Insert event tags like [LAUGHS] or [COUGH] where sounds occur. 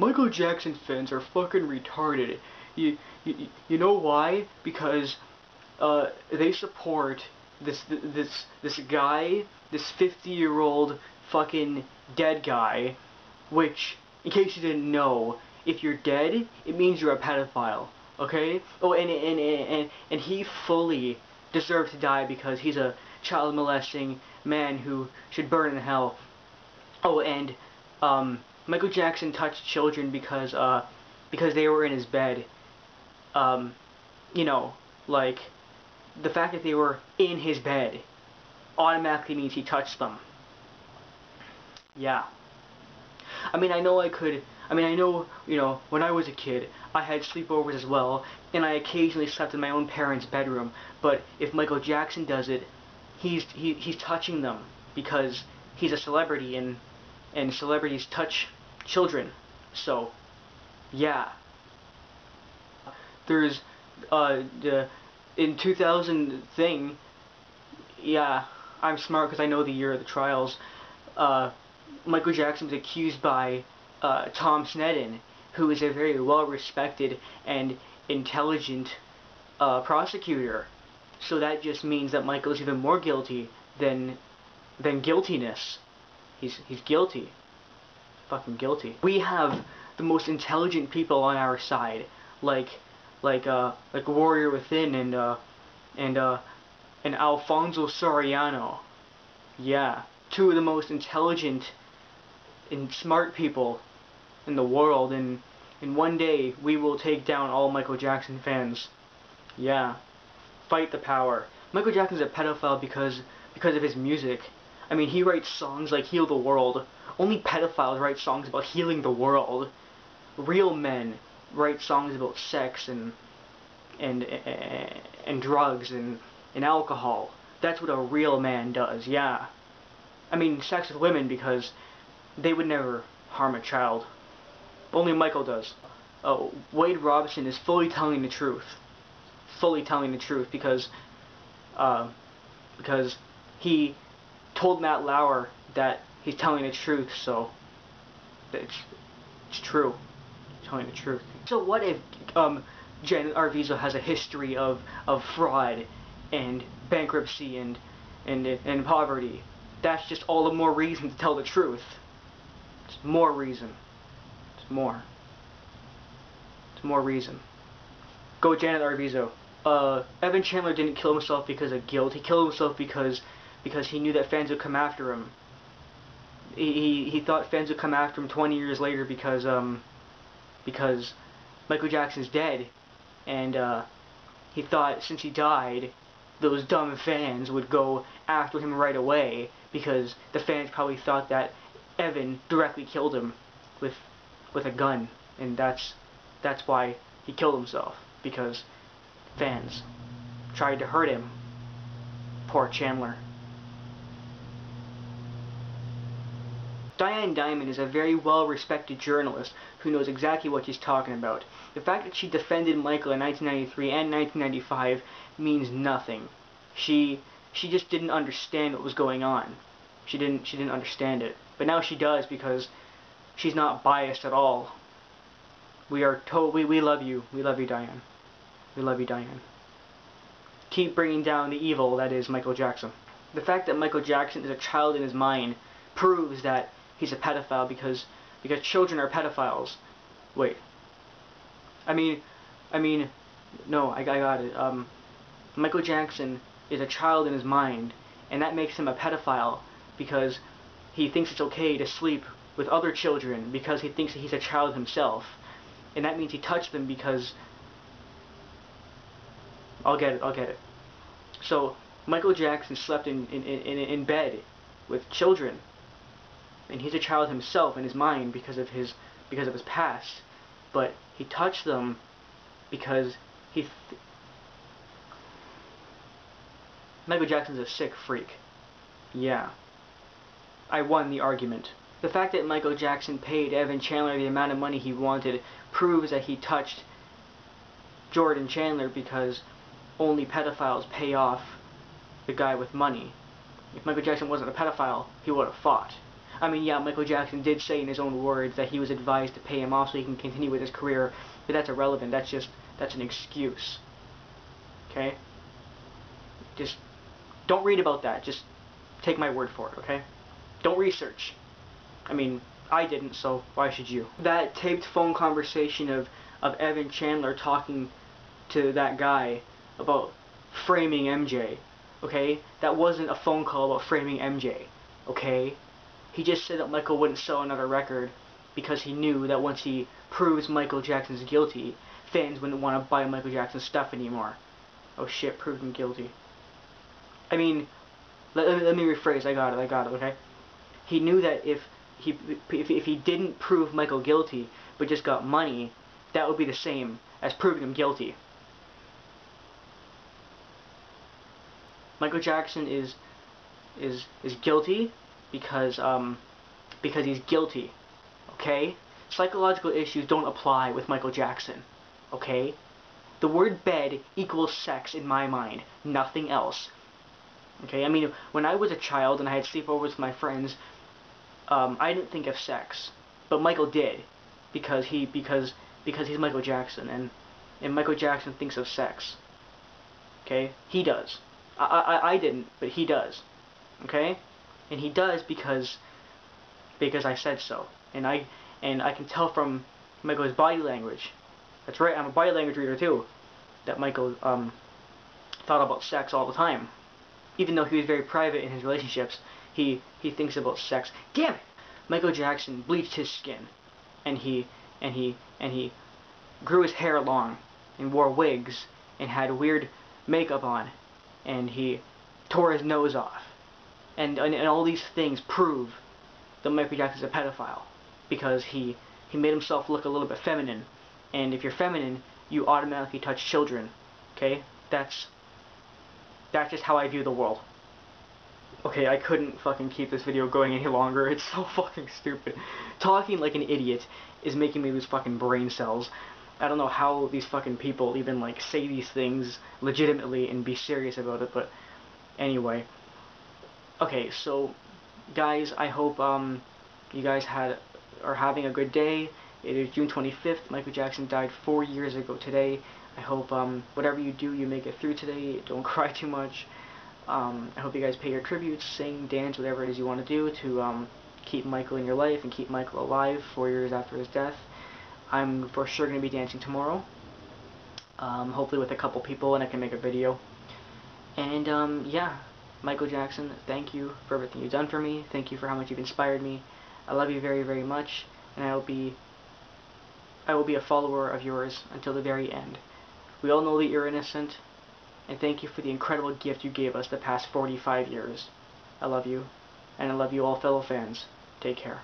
Michael Jackson fans are fucking retarded. You, you, you know why? Because uh, they support this this this guy, this 50 year old fucking dead guy, which, in case you didn't know, if you're dead, it means you're a pedophile. Okay? Oh, and and and and he fully deserves to die because he's a child molesting man who should burn in hell. Oh, and um, Michael Jackson touched children because uh, because they were in his bed. Um, you know, like the fact that they were in his bed automatically means he touched them. Yeah. I mean, I know I could. I mean, I know, you know, when I was a kid, I had sleepovers as well, and I occasionally slept in my own parents' bedroom. But if Michael Jackson does it, he's he, he's touching them because he's a celebrity, and and celebrities touch children. So, yeah. There's uh the in 2000 thing. Yeah, I'm smart because I know the year of the trials. Uh, Michael Jackson was accused by uh, Tom Sneddon, who is a very well-respected and intelligent uh, prosecutor. So that just means that Michael is even more guilty than than guiltiness. He's he's guilty. Fucking guilty. We have the most intelligent people on our side, like like uh like Warrior Within and uh and uh and Alfonso Soriano. Yeah, two of the most intelligent and smart people in the world and and one day we will take down all Michael Jackson fans. Yeah. Fight the power. Michael Jackson's a pedophile because because of his music. I mean, he writes songs like Heal the World. Only pedophiles write songs about healing the world. Real men write songs about sex and and and drugs and and alcohol. That's what a real man does. Yeah. I mean, sex with women because they would never harm a child. Only Michael does. Oh, Wade Robson is fully telling the truth. Fully telling the truth because uh, because he told Matt Lauer that he's telling the truth, so it's it's true. He's telling the truth. So what if um, Janet Arvizo has a history of of fraud and bankruptcy and and and poverty? That's just all the more reason to tell the truth. It's more reason. It's more. It's more reason. Go Janet Arvizo. Uh, Evan Chandler didn't kill himself because of guilt. He killed himself because because he knew that fans would come after him. He, he, he thought fans would come after him 20 years later because um because Michael Jackson's dead and uh, he thought since he died those dumb fans would go after him right away because the fans probably thought that Evan directly killed him with with a gun, and that's that's why he killed himself because fans tried to hurt him. Poor Chandler. Diane Dimond is a very well-respected journalist who knows exactly what she's talking about. The fact that she defended Michael in 1993 and 1995 means nothing. She she just didn't understand what was going on. She didn't she didn't understand it. But now she does because she's not biased at all. We are we, we love you. We love you, Diane. We love you, Diane. Keep bringing down the evil that is Michael Jackson. The fact that Michael Jackson is a child in his mind proves that he's a pedophile because because children are pedophiles. Wait. I mean, I mean, no, I, I got it. Um, Michael Jackson is a child in his mind, and that makes him a pedophile because he thinks it's okay to sleep with other children because he thinks that he's a child himself. And that means he touched them because... I'll get it, I'll get it. So, Michael Jackson slept in, in, in, in bed with children. And he's a child himself in his mind because of his because of his past. But he touched them because he... Michael Jackson's a sick freak. Yeah. I won the argument. The fact that Michael Jackson paid Evan Chandler the amount of money he wanted proves that he touched Jordan Chandler because only pedophiles pay off the guy with money. If Michael Jackson wasn't a pedophile, he would have fought. I mean, yeah, Michael Jackson did say in his own words that he was advised to pay him off so he can continue with his career, but that's irrelevant. That's just, that's an excuse. Okay? Just, don't read about that. Just take my word for it, okay? Don't research. I mean, I didn't, so why should you? That taped phone conversation of, of Evan Chandler talking to that guy about framing MJ, okay? That wasn't a phone call about framing MJ, okay? He just said that Michael wouldn't sell another record because he knew that once he proves Michael Jackson's guilty, fans wouldn't want to buy Michael Jackson's stuff anymore. Oh shit, proved him guilty. I mean, let, let me rephrase, I got it, I got it, okay? He knew that if he if, if he didn't prove Michael guilty, but just got money, that would be the same as proving him guilty. Michael Jackson is is is guilty because um because he's guilty. Okay? Psychological issues don't apply with Michael Jackson. Okay? The word bed equals sex in my mind, nothing else. Okay? I mean, when I was a child and I had sleepovers with my friends, um, I didn't think of sex, but Michael did, because he because because he's Michael Jackson, and and Michael Jackson thinks of sex. Okay, he does. I I I didn't, but he does. Okay, and he does because because I said so, and I and I can tell from Michael's body language. That's right, I'm a body language reader too. That Michael um thought about sex all the time, even though he was very private in his relationships he he thinks about sex. Damn it! Michael Jackson bleached his skin, and he and he and he grew his hair long, and wore wigs, and had weird makeup on, and he tore his nose off, and and, and all these things prove that Michael Jackson's a pedophile because he he made himself look a little bit feminine, and if you're feminine, you automatically touch children. Okay, that's that's just how I view the world. Okay, I couldn't fucking keep this video going any longer. It's so [LAUGHS] fucking stupid. Talking like an idiot is making me lose fucking brain cells. I don't know how these fucking people even, like, say these things legitimately and be serious about it, but anyway. Okay, so, guys, I hope, um, you guys had, are having a good day. It is June 25th. Michael Jackson died four years ago today. I hope, um, whatever you do, you make it through today. [LAUGHS] Don't cry too much. Um, I hope you guys pay your tributes, sing, dance, whatever it is you want to do to um, keep Michael in your life and keep Michael alive four years after his death. I'm for sure going to be dancing tomorrow, um, hopefully with a couple people and I can make a video. And um, yeah, Michael Jackson, thank you for everything you've done for me. Thank you for how much you've inspired me. I love you very, very much, and I will be I will be a follower of yours until the very end. We all know that you're innocent, and thank you for the incredible gift you gave us the past 45 years. I love you, and I love you all fellow fans. Take care.